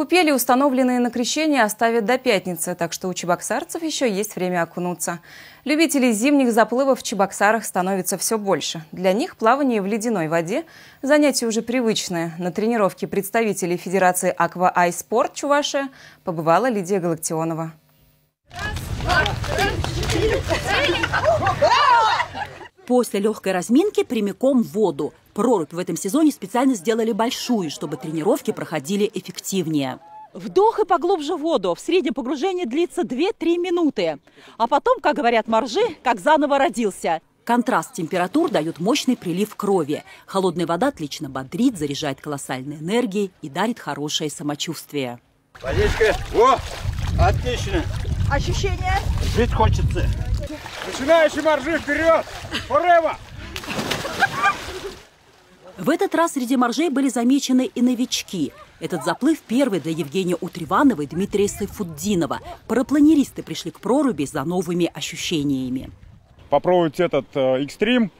Купели, установленные на крещение, оставят до пятницы, так что у чебоксарцев еще есть время окунуться. Любителей зимних заплывов в Чебоксарах становится все больше. Для них плавание в ледяной воде – занятие уже привычное. На тренировке представителей Федерации Аква Ай Спорт Чувашия побывала Лидия Галактионова. После легкой разминки прямиком в воду. Прорубь в этом сезоне специально сделали большую, чтобы тренировки проходили эффективнее. Вдох и поглубже в воду. В среднем погружение длится 2-3 минуты. А потом, как говорят моржи, как заново родился. Контраст температур дает мощный прилив крови. Холодная вода отлично бодрит, заряжает колоссальной энергией и дарит хорошее самочувствие. Водичка. О, отлично. Ощущения? Жить хочется. Начинающий моржи вперед! Forever! В этот раз среди моржей были замечены и новички. Этот заплыв первый для Евгения Утриванова и Дмитрия Сайфуддинова. Парапланеристы пришли к проруби за новыми ощущениями. Попробовать этот э, экстрим.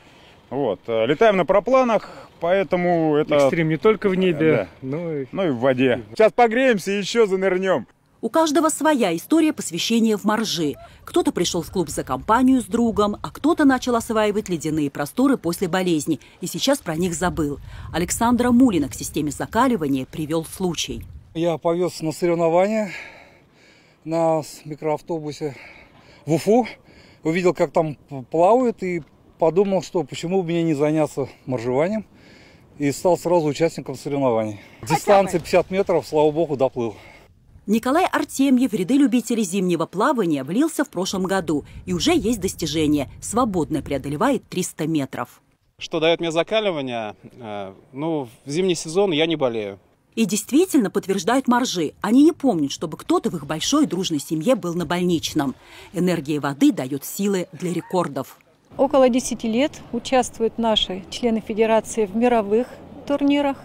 Вот. Летаем на парапланах, поэтому это... Экстрим не только в небе, Да. но и Ну и в воде. Сейчас погреемся и еще занырнем. У каждого своя история посвящения в моржи. Кто-то пришел в клуб за компанию с другом, а кто-то начал осваивать ледяные просторы после болезни и сейчас про них забыл. Александра Мулина к системе закаливания привел случай. Я повез на соревнования на микроавтобусе в Уфу. Увидел, как там плавают и подумал, что почему бы мне не заняться моржеванием. И стал сразу участником соревнований. Дистанция 50 метров, слава богу, доплыл. Николай Артемьев в ряды любителей зимнего плавания влился в прошлом году. И уже есть достижение. Свободно преодолевает 300 метров. Что дает мне закаливание? Э, Ну, в зимний сезон я не болею. И действительно подтверждают моржи. Они не помнят, чтобы кто-то в их большой дружной семье был на больничном. Энергия воды дает силы для рекордов. Около 10 лет участвуют наши члены федерации в мировых турнирах,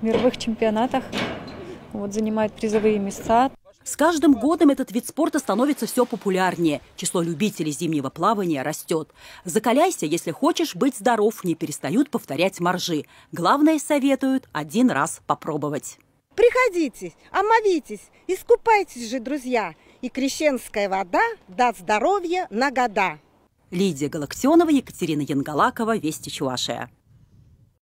мировых чемпионатах. Вот, занимают призовые места. С каждым годом этот вид спорта становится все популярнее. Число любителей зимнего плавания растет. Закаляйся, если хочешь быть здоров, не перестают повторять моржи. Главное, советуют один раз попробовать. Приходите, омовитесь, искупайтесь же, друзья, и крещенская вода даст здоровье на года. Лидия Галактионова, Екатерина Янгалакова, Вести Чувашия.